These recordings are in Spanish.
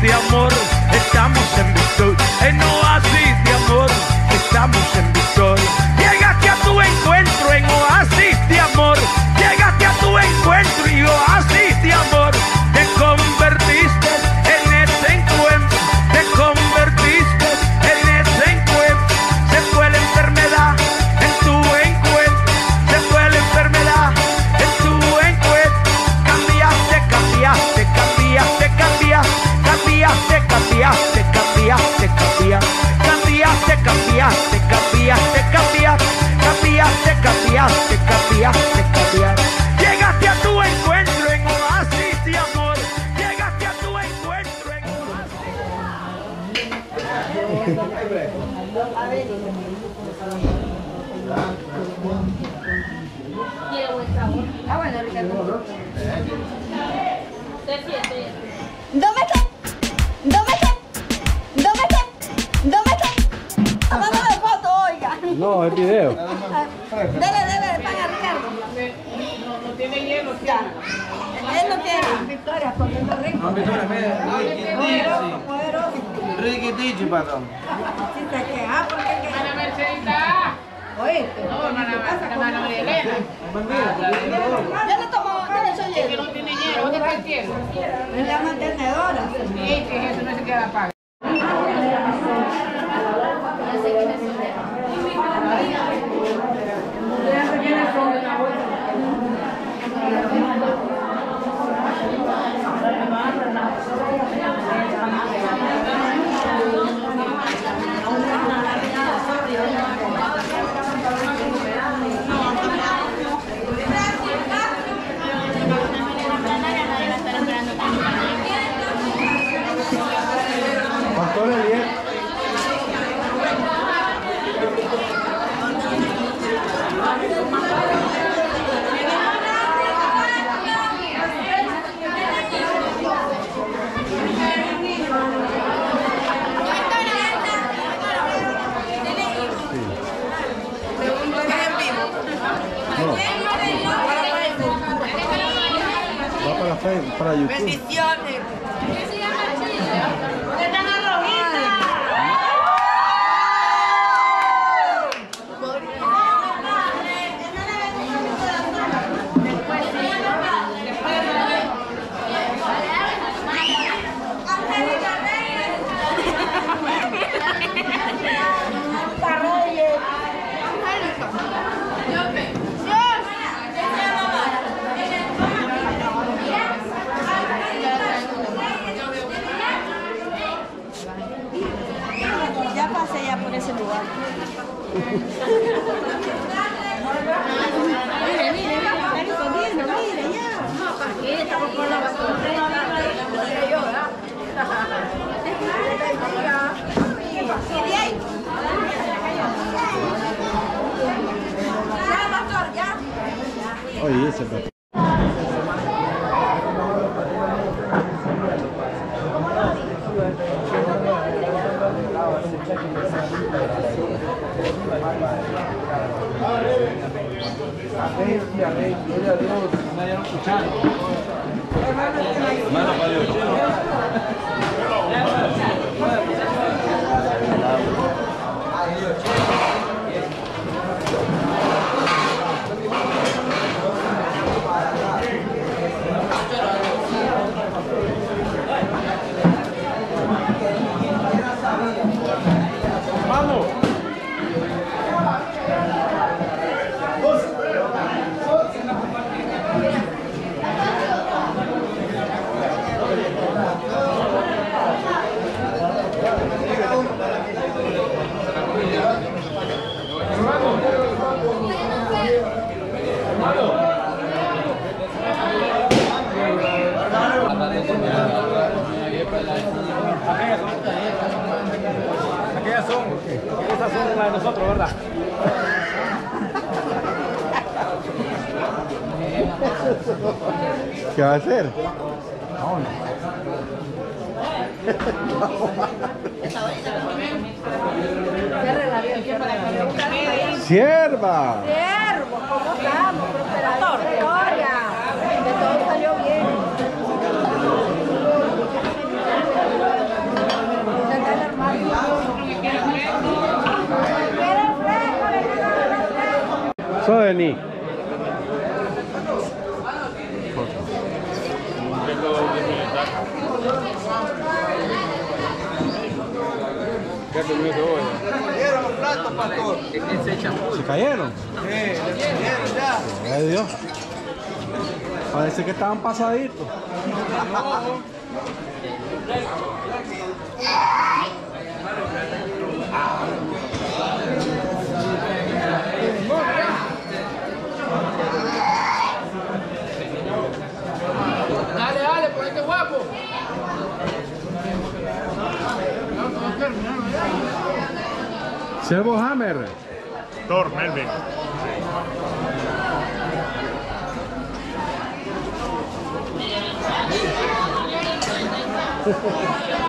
de amor, estamos en victoria. En Ya. Él no tiene. Victoria, comiendo rico. No, Victoria, mira, Ricky Tichi, patrón. Si te quejas, porque que... Ana Mercedita. Oíste. No, hermana, hermana María Elena. Yo no tomo, yo no soy Que no tiene hielo. ¿Dónde está el hielo? Es la mantenedora. Sí, que eso no se queda pago. Pastor Eliel. No. Va para Facebook, para YouTube. Bendiciones. Ya pasé ya por ese lugar. Mire, mire, mire, ya. Estamos la ¿Y de ahí? Ya, pastor, ya. Oye, ese papá. Aquellas hacer? No. Sierva. Siervo, ¿cómo estamos? De todo salió bien. Vení. Cayeron los platos, pastor. ¿Se cayeron? Sí, le cayeron ya. Ay Dios. Parece que estaban pasaditos. Servo Hammer. Thor, Melvin. ¿Cómo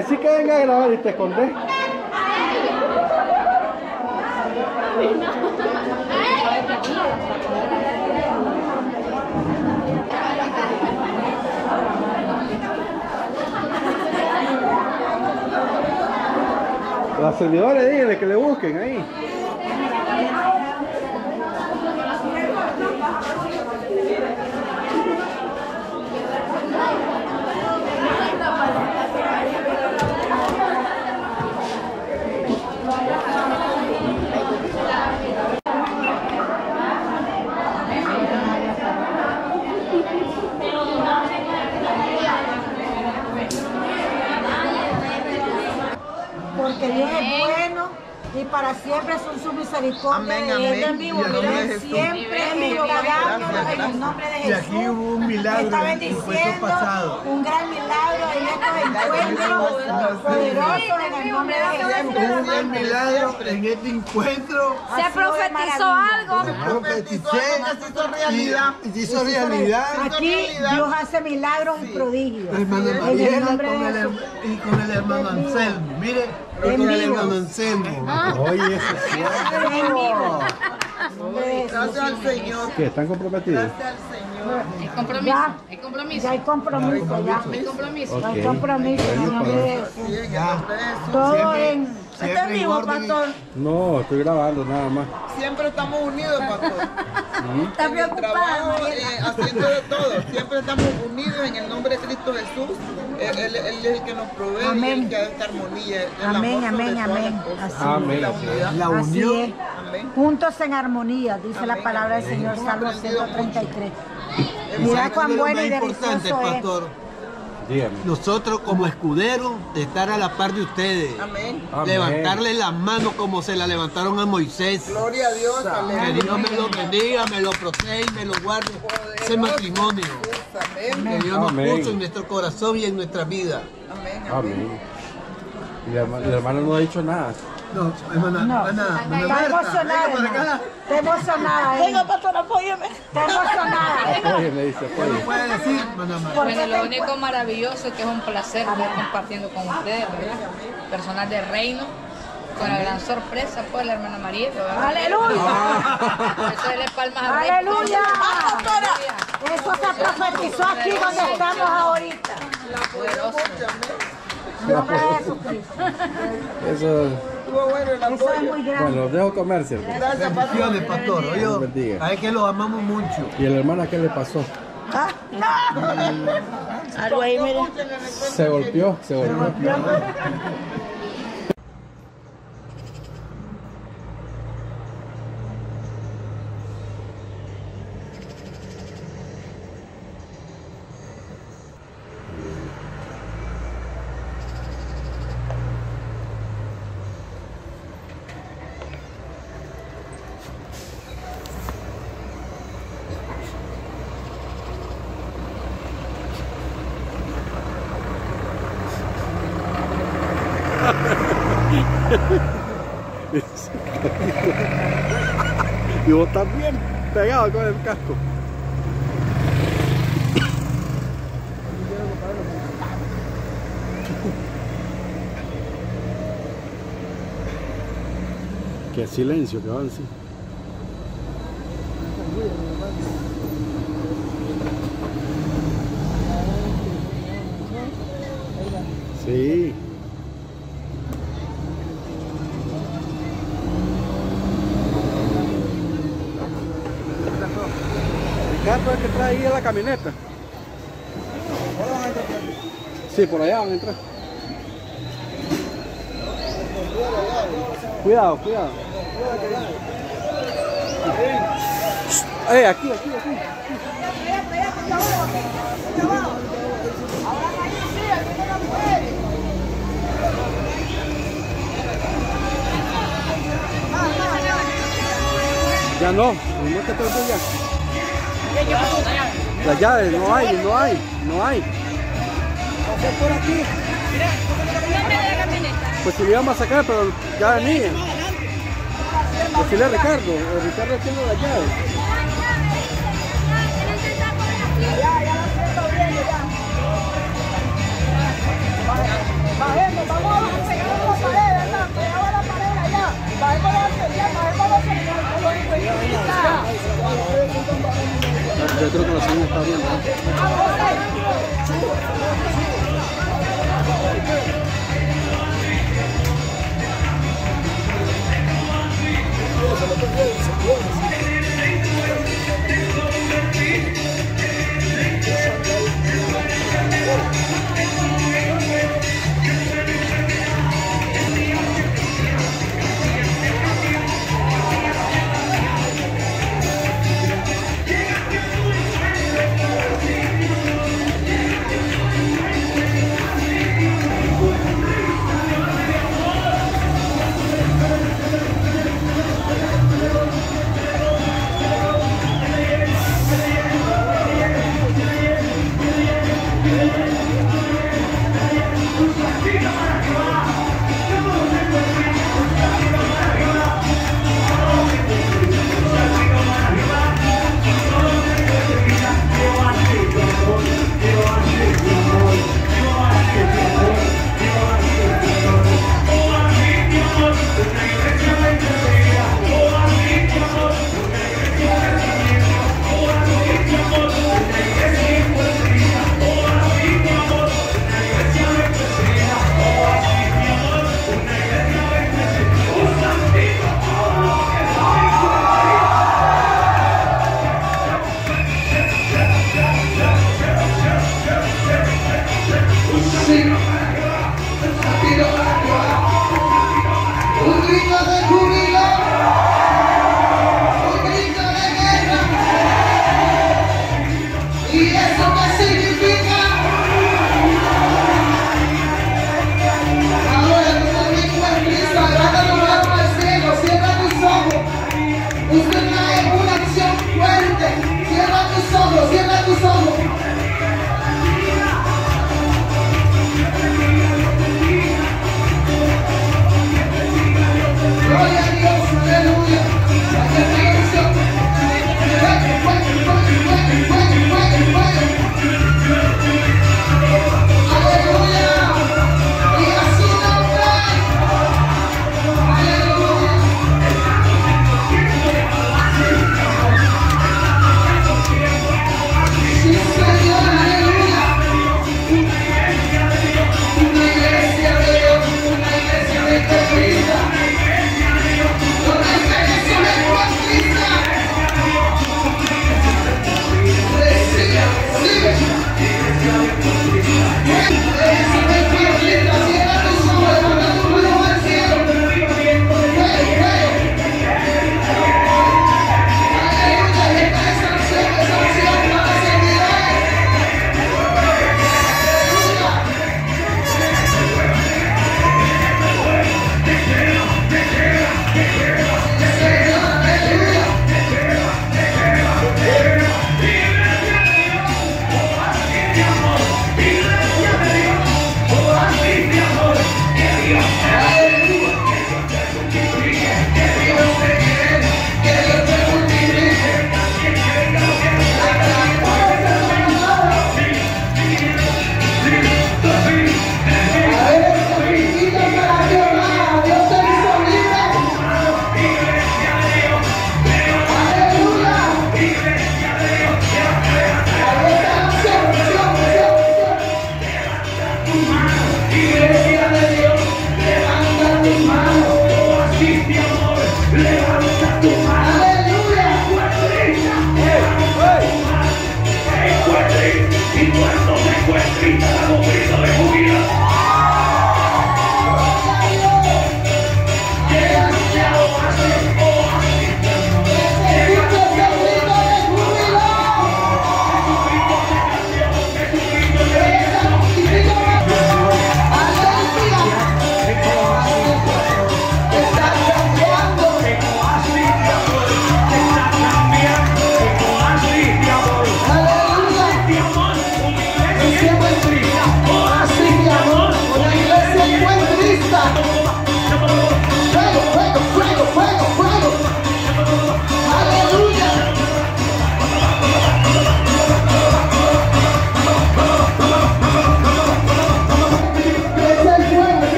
Decís que venga a grabar y te escondés. Los servidores, díganle que le busquen ahí. Porque Dios es bueno y para siempre son sus misericordias. Amén, de amén. Él. Y en Él Jesús. siempre milagándonos en el nombre de Y Jesús. aquí hubo un milagro Está en bendiciendo pasado. un gran milagro en estos encuentros poderosos en el nombre de Jesús. Un gran milagro en este encuentro. Se profetizó algo. Profeticé y se hizo realidad. Aquí Dios hace milagros y prodigios. Hermana En el Mariela nombre con de el, Jesús. y con el hermano Anselmo. Mire, En vivo. Anselmo. Oye, eso. En vivo. Jesús. Gracias al Señor. ¿Qué? ¿Están comprometidos? Gracias al Señor. Hay compromiso, Ya. hay compromiso. Ya hay compromiso, ya. Hay compromiso. Hay Bueno. Sí, Jesús. Todo en... siempre en orden y- No, estoy grabando nada más. Siempre estamos unidos, pastor. Está En el trabajo, eh, haciendo de todo. Siempre estamos unidos en el nombre de Cristo Jesús. Él, él- él es el que nos provee y Amén. el que da esta armonía. Amén, amén, amén. Así Amén. La unidad. La Así unión. es. Amén. Juntos en armonía, dice la Amén. palabra del Señor, Salmo aprendido 133. ¿Sabe Mira cuán bueno y delicioso es. pastor? Dígame. Nosotros como escuderos de estar a la par de ustedes. Amén. Levantarle las manos como se la levantaron a Moisés. Gloria a Dios. Que Aleluya. Dios me lo bendiga, me lo protege y me lo guarde. Ese matrimonio Amén. que Dios nos Amén. puso en nuestro corazón y en nuestra vida. Amén. Amén. Amén. Y la hermana no ha dicho nada. No, hermana, No, hermana, hermana está emocionada, venga para acá. Está emocionada. ¿eh? Venga, pastor, apóyeme. Está emocionada. Oye, me dice, ¿Qué oye. nos puede decir, hermana Bueno, qué lo te- único maravilloso es que es un placer estar compartiendo con ustedes, ¿verdad? Personal de reino, con la gran sorpresa, pues, la hermana María, ¿verdad? ¡Aleluya! Eso es palmas a. ¡Aleluya! Aleluya. Eso se profetizó aquí donde estamos ahorita. De Jesucristo. Eso. Estuvo bueno el Eso es apoyo. muy grande. Bueno, los dejo comer, ¿cierto? Gracias, pastor. Bendiciones, pastor. Oye, a él que lo amamos mucho. ¿Y a la hermana qué le pasó? Algo ahí, mire. Se golpeó, se golpeó. y vos también pegado con el casco. Qué silencio que avance. Sí. Camioneta. Sí, por allá van a entrar. Cuidado, cuidado. Eh, aquí, aquí, aquí. Ya no, no te ya. Las llaves, no hay, no hay, no hay. por aquí. Pues si le íbamos a sacar, pero ya venía. Decirle a Ricardo, Ricardo tiene las llaves.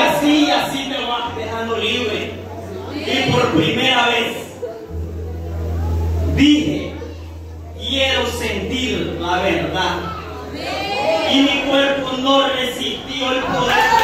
así y así me vas dejando libre. Y por primera vez dije, quiero sentir la verdad. Y mi cuerpo no resistió el poder.